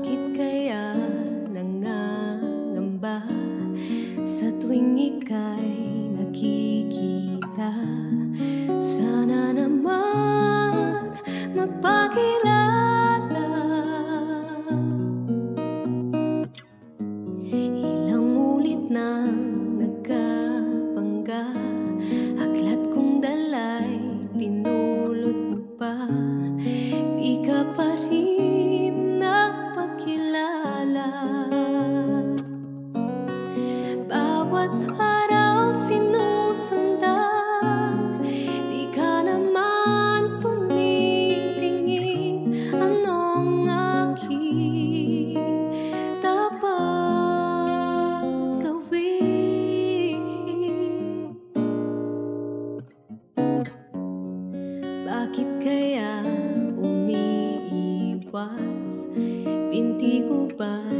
Bakit kaya nangangamba Sa tuwing ika'y nakikita? Sana naman magpakilala. Ilang ulit nang kaya umiiwas? Binti ko kaskas